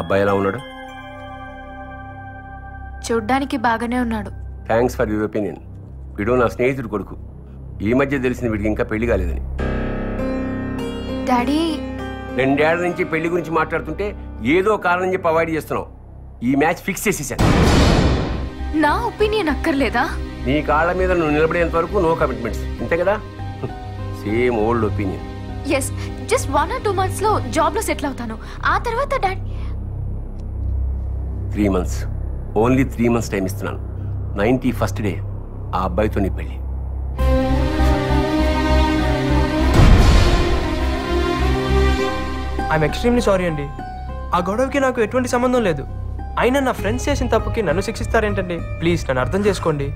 అబ్బాయి ఎలా ఉన్నాడు? చూడ్డానికి బాగానే ఉన్నాడు. థ్యాంక్స్ ఫర్ యువర్ ఒపీనియన్ వీడు నా స్నేహితుడు కొడుకు. ఈ మధ్య తెలిసింది వీడికి ఇంకా పెళ్ళి కాలేదని. డాడీ రెండేళ్ళ నుంచి పెళ్ళి గురించి మాట్లాడుతుంటే ఏదో కారణం చెప్పి అవాయిడ్ చేస్తున్నావు. ఈ మ్యాచ్ ఫిక్స్ చేసేసాను. నా ఒపీనియన్ అక్కర్లేదా? నీ కాళ్ళ మీద నువ్వు నిలబడేంత వరకు నో కమిట్మెంట్స్ అంతే కదా? Same old opinion yes just one or two మంత్స్లో జాబ్లో సెటిల్ అవుతాను. ఆ తర్వాత daddy three months. Only three months time ఇస్తున్నాను. నైన్టీ ఫస్ట్ డే ఆ అబ్బాయితో నీ పెళ్ళి. ఐఎమ్ ఎక్స్ట్రీమ్లీ సారీ అండి ఆ గొడవకి నాకు ఎటువంటి సంబంధం లేదు. అయినా నా ఫ్రెండ్స్ చేసిన తప్పుకి నన్ను శిక్షిస్తారేంటండి? ప్లీజ్ నన్ను అర్థం చేసుకోండి.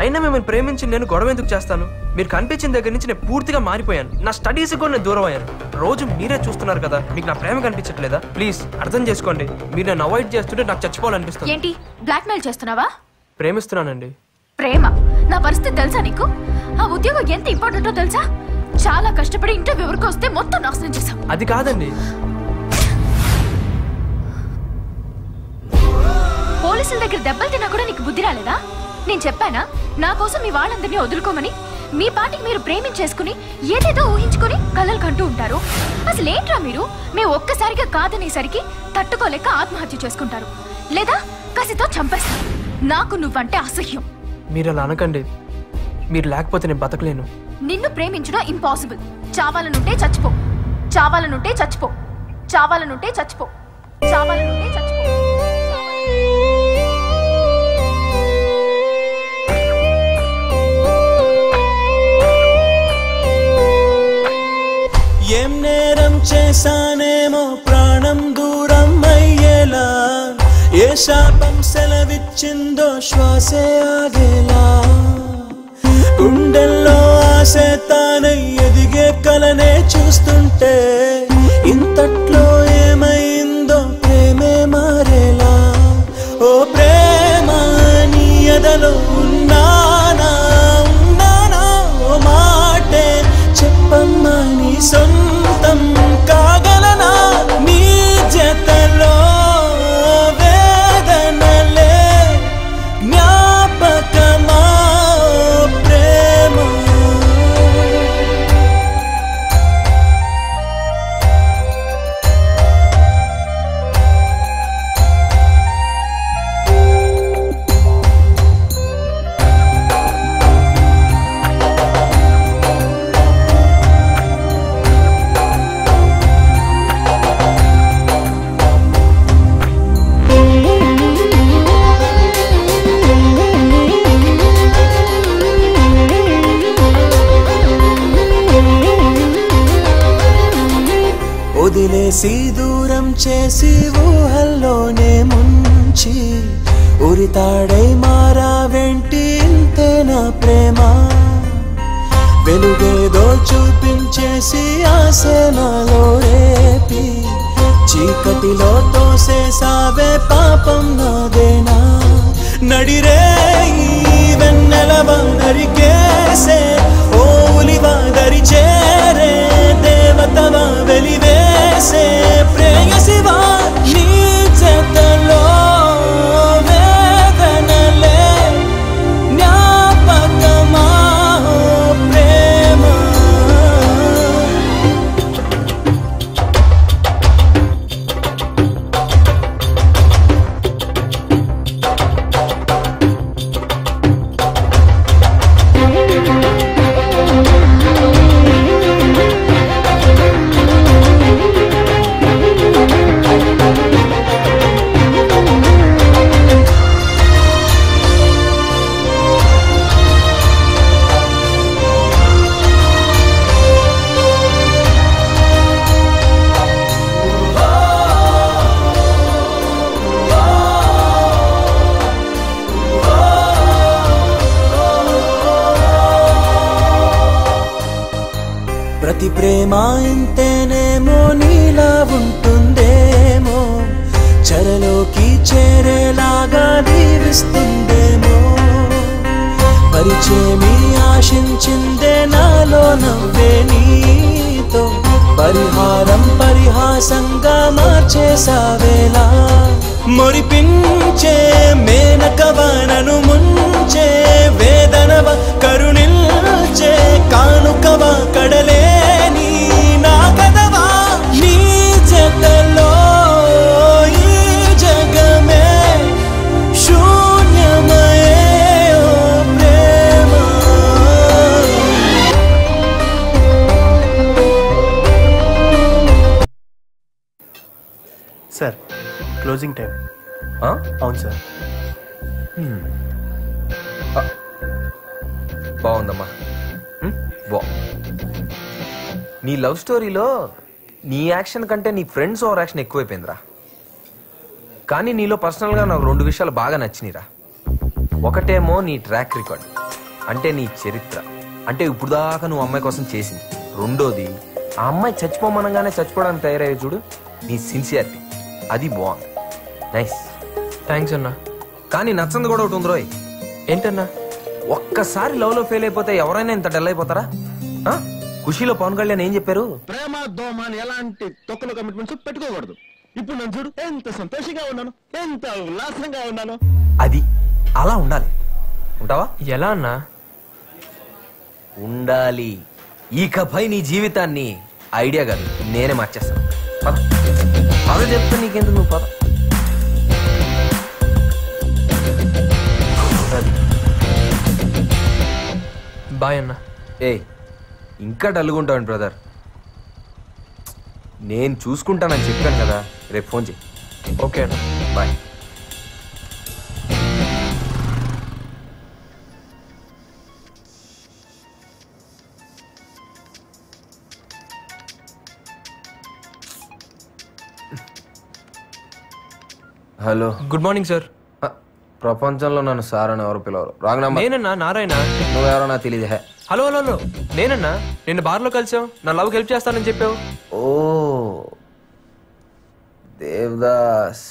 అయినా మిమ్మల్ని ప్రేమించి నేను గొడవ ఎందుకు చేస్తాను? మీరు కనిపించిన దగ్గర నుంచి నేను పూర్తిగా మారిపోయాను. నా స్టడీస్ కూడా నేను దూరం అయ్యాను. రోజు మీరే చూస్తున్నారు కదా మీకు నా ప్రేమ కనిపించట్లేదా? ప్లీజ్ అర్థం చేసుకోండి. మీరు నన్ను అవాయిడ్ చేస్తుంటే నాకు చచ్చిపోవాలనిపిస్తుంది. ఏంటి బ్లాక్మెయిల్ చేస్తున్నావా? ప్రేమిస్తున్నానండి. ప్రేమ? నా పరిస్థితి తెలుసా నీకు? ఆ ఉద్యోగం ఎంత ఇంపార్టెంటో తెలుసా? చాలా కష్టపడి ఇంటర్వ్యూ వరకు వస్తే మొత్తం నాశనం చేశాం అది కాదండి. పోలీసుల దగ్గర దెబ్బలు తిన్నా కూడా నీకు బుద్ధి రాలేదా? నేను చెప్పానా? నా కోసం మీ వాళ్ళందరినీ వదులుకోమని మీ పాటికి మీరు ప్రేమించేసుకుని ఏదేదో ఊహించుకుని కలలు కంటూ ఉంటారు. అసలు ఏంట్రా మీరు? మేము ఒక్కసారిగా కాదనేసరికి తట్టుకోలేక ఆత్మహత్య చేసుకుంటారు. లేదా కసితో చంపేస్తారు. నాకు నువ్వంటే అసహ్యం. మీరు అలా అనకండి. మీరు లేకపోతే నేను బతకలేను. నిన్ను ప్రేమించడం ఇంపాసిబుల్. చావాలనుంటే చచ్చిపో. చావాలనుంటే చచ్చిపో. చావాలనుంటే చచ్చిపో. చావాలనుంటే చేశానేమో ప్రాణం దూరం అయ్యేలా? ఏ శాపం సెలవిచ్చిందో శ్వాసే ఆగేలా? గుండెల్లో ఆశ తానై ఎదిగే కలనే చూస్తుంటే దూరం చేసి ఊహల్లోనే ముంచి ఉరితాడై మారా వెంటి ఇంతేనా ప్రేమ? వెలుగేదో చూపించేసి ఆశ రేపి చీకటిలో తోసేసావే పాపం నాదేనా? నడిరే వెన్నెల వెన్నెలవా బాగా దీవిస్తుందేమో పరిచయమి ఆశించిందే నాలో నవ్వే నీతో. పరిహారం పరిహాసంగా మార్చేసావేలా మురిపించే మేనకవనను ముంచే వేదన సార్ క్లోజింగ్ టైం అవును సార్. బాగుందమ్మా? బా. నీ లవ్ స్టోరీలో నీ యాక్షన్ కంటే నీ ఫ్రెండ్స్ ఓవర్ యాక్షన్ ఎక్కువైపోయిందిరా. కానీ నీలో పర్సనల్గా నాకు రెండు విషయాలు బాగా నచ్చినాయిరా ఒకటేమో నీ ట్రాక్ రికార్డ్ అంటే నీ చరిత్ర. అంటే ఇప్పుడు దాకా నువ్వు అమ్మాయి కోసం చేసింది. రెండోది ఆ అమ్మాయి చచ్చిపోమనగానే చచ్చిపోవడానికి తయారయ్యే చూడు నీ సిన్సియారిటీ అది బాగుంది. నైస్. థ్యాంక్స్ అన్నా. కానీ నచ్చంది కూడా ఒకటి ఉంది రోయ్ ఏంటన్నా? ఒక్కసారి లవ్లో ఫెయిల్ అయిపోతే ఎవరైనా ఇంత డల్ అయిపోతారా? ఆ? ఖుషీలో పవన్ కళ్యాణ్ ఏం చెప్పారు? ప్రేమ దోమ అని ఎలాంటి తొక్కలు కమిట్మెంట్స్ పెట్టుకోకూడదు. ఇప్పుడు నన్ను చూడు ఎంత సంతోషంగా ఉన్నాను ఎంత ఉల్లాసంగా ఉన్నాను. అది అలా ఉండాలి. ఉంటావా? ఎలా అన్నా? ఉండాలి. ఇకపై నీ జీవితాన్ని ఐడియా కాదు నేనే మార్చేస్తాను. పద. పద చెప్తా నీకెందుకు నువ్వు పద బాయ్ అన్నా. ఏయ్ ఇంకా డల్గుంటావు బ్రదర్? నేను చూసుకుంటానని చెప్పాను కదా రేపు ఫోన్ చేయి. ఓకే అన్నా. Bye. Hello. Good morning sir. ప్రపంచంలో నన్ను సార్ అని ఎవరు పిలవరు. రాంగ్ నంబర్ నేనన్నా నారాయణ? నువ్వెవరో నాకు తెలియదు హే హలో హలో హలో. నేనన్నా నిన్ను బార్లో కలిసావు నా లవ్కి హెల్ప్ చేస్తానని చెప్పావు. ఓ. దేవదాస్.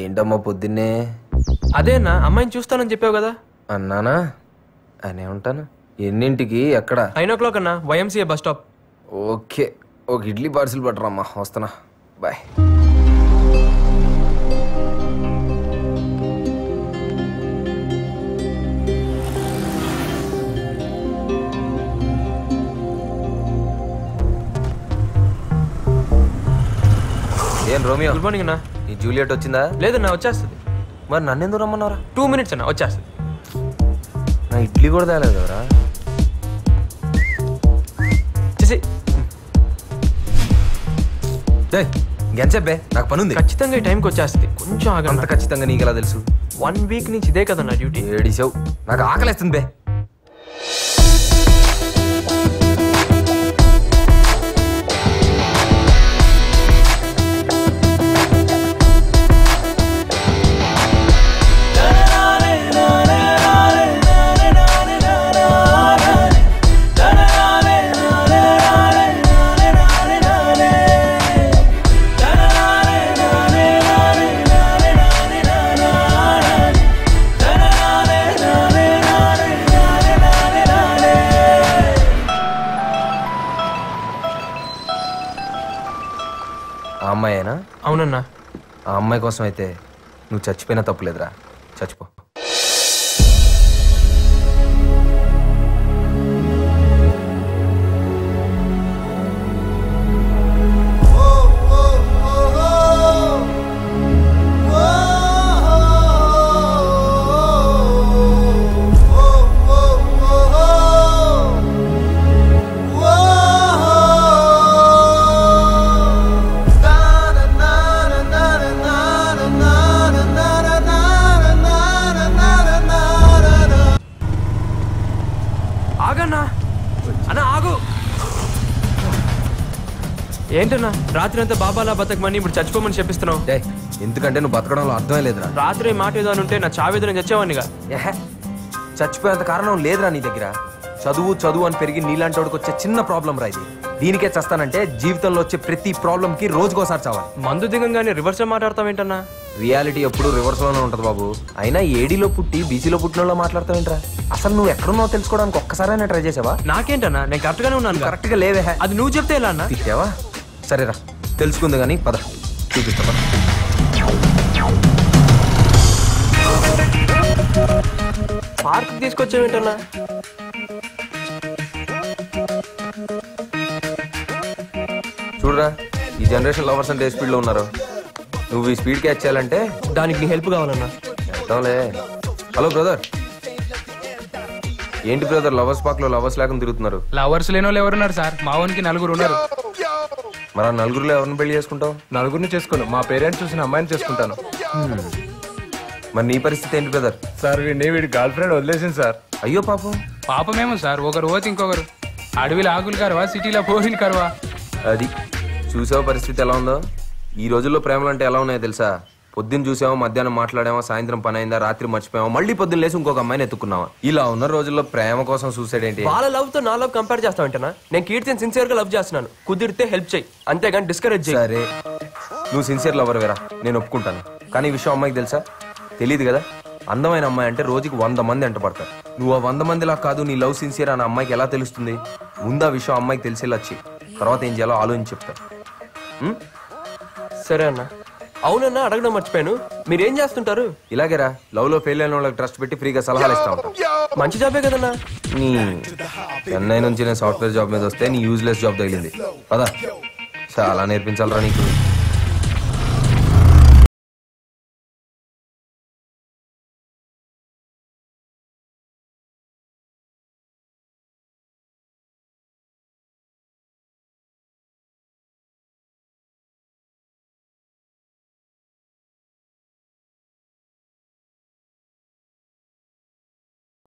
ఏంటమ్మా పొద్దున్నే? అదే అన్నా అమ్మాయిని చూస్తానని చెప్పావు కదా. అన్నానా? అనే ఉంటాను. ఎన్నింటికి? ఎక్కడ? నైన్ ఓ క్లాక్ అన్నా వైఎంసీఏ బస్ స్టాప్. ఓకే. ఒక ఇడ్లీ పార్సిల్ పట్టరమ్మా వస్తానా బాయ్. ఏం రోమియో? గుడ్ మార్నింగ్ అన్నా. ఈ జూలియట్ వచ్చిందా? లేదన్నా వచ్చేస్తుంది. మరి నన్ను ఎందుకు రమ్మన్నారా టూ మినిట్స్ అన్నా వచ్చేస్తుంది. నా ఇడ్లీ కూడా తేలేదు కదరా. చేసి గెంచెబ్బే నాకు పని ఉంది ఖచ్చితంగా ఈ టైంకి వచ్చేస్తుంది. కొంచెం అంత ఆగండి ఖచ్చితంగా నీకు ఎలా తెలుసు? వన్ వీక్ నుంచి ఇదే కదన్నా డ్యూటీ. ఏడిసావు. నాకు ఆకలేస్తుంది బే. కోసం అయితే నువ్వు చచ్చిపోయినా తప్పులేదురా. చచ్చిపో. ఏంటన్నా? రాత్రి అంతా బాబాలా బతకమని ఇప్పుడు చచ్చిపోమని చెప్పిస్తున్నావు. డే ఎందుకంటే నువ్వు బతకడంలో అర్థమే లేదురా. రాత్రి మాట ఏదో అని ఉంటే నా చావేదో నేను చచ్చేవాడినిగా. ఏహే, చచ్చిపోయేంత కారణం లేదురా నీ దగ్గర. చదువు చదువు అని పెరిగి నీలాంటి వాడికి వచ్చే చిన్న ప్రాబ్లం రా ఇది. దీనికే చస్తానంటే జీవితంలో వచ్చే ప్రతి ప్రాబ్లం కి రోజుకోసారి చావాలి. మందు దిగంగానే రివర్స్ మాట్లాడతావేంటన్నా? రియాలిటీ ఎప్పుడు రివర్స్లోనే ఉంటది బాబు. అయినా ఏడీలో పుట్టి బీసీలో పుట్టిన వాళ్ళ మాట్లాడతావేంట్రా? అసలు నువ్వు ఎక్కడున్నావు తెలుసుకోవడానికి ఒక్కసారైనా ట్రై చేసావా? నాకేంటన్నా? నేను కరెక్ట్ గానే ఉన్నాను కరెక్ట్గా లేవే అది నువ్వు చెప్తే ఎలా అన్నా? తిట్టావా? సరేరా తెలుసుకుంది కానీ పద చూపిస్తా పద. పార్క్ తీసుకొచ్చావేంటన్నా? చూడరా ఈ జనరేషన్ లవర్స్ అంటే ఏ స్పీడ్లో ఉన్నారు? నువ్వు ఈ స్పీడ్ క్యాచ్ చేయాలంటే దానికి నీ హెల్ప్ కావాలన్నా. చేద్దాంలే హలో బ్రదర్ ఏంటి బ్రదర్ లవర్స్ పార్క్లో లవర్స్ లేకుండా తిరుగుతున్నారు. లవర్స్ లేని వాళ్ళు ఎవరున్నారు సార్? మా వానికి నలుగురు ఉన్నారు. మరి ఆ నలుగురులో ఎవరిని పెళ్ళి చేసుకుంటావు? నలుగురిని చేసుకోను. మా పేరెంట్స్ చూసిన అమ్మాయిని చేసుకుంటాను. మరి నీ పరిస్థితి ఏంటి బ్రదర్? సార్ వీడిని వీడి గర్ల్ ఫ్రెండ్ వదిలేసింది సార్. అయ్యో పాపం. పాపమేమో సార్. ఒకరు పోతే ఇంకొకరు. అడవిలో ఆకులు కరవా సిటీలో పోయిన కరవా? అది చూసావు పరిస్థితి ఎలా ఉందో? ఈ రోజుల్లో ప్రేమలు అంటే ఎలా ఉన్నాయో తెలుసా? పొద్దున్న చూసామో మధ్యాహ్నం మాట్లాడామో సాయంత్రం పని అయిందా రాత్రి మర్చిపోయామో మళ్ళీ పొద్దున్న లేసి ఇంకొక అమ్మాయిని ఎత్తుకున్నావా? ఇలా ఉన్న రోజుల్లో ప్రేమ కోసం సూసైడ్ ఏంటి? వాళ్ళ లవ్తో నా లవ్ కంపేర్ చేస్తావేంటన్నా నేను కీర్తిని సిన్సియర్గా లవ్ చేస్తున్నాను. కుదిరితే హెల్ప్ చేయి. అంతేగాని డిస్కరేజ్ చేయి. సరే. నువ్వు సిన్సియర్ లవర్ వేరా? నేను ఒప్పుకుంటాను. కానీ ఈ విషయం అమ్మాయికి తెలుసా? తెలియదు కదా? అందమైన అమ్మాయి అంటే రోజుకి వంద మంది ఎంట పడతారు నువ్వు ఆ వంద మందిలా కాదు నీ లవ్ సిన్సియర్ అన్న అమ్మాయికి ఎలా తెలుస్తుంది? ముందు ఆ విషయం అమ్మాయికి తెలిసేలా వచ్చి తర్వాత ఏం చేయాలో ఆలోచించి చెప్తా? సరే అన్న. అవునన్నా అడగడం మర్చిపోయాను. మీరేం చేస్తుంటారు? ఇలాగేరా లవ్లో ఫెయిల్ అయిన వాళ్ళకి ట్రస్ట్ పెట్టి ఫ్రీగా సలహాలు ఇస్తా ఉంటాం. మంచి జాబే కదన్నా. నీ చెన్నై నుంచి నేను సాఫ్ట్వేర్ జాబ్ మీద వస్తే నీ యూజ్లెస్ జాబ్ తగిలింది. పదా. చాలా నేర్పించాలరా నీకు.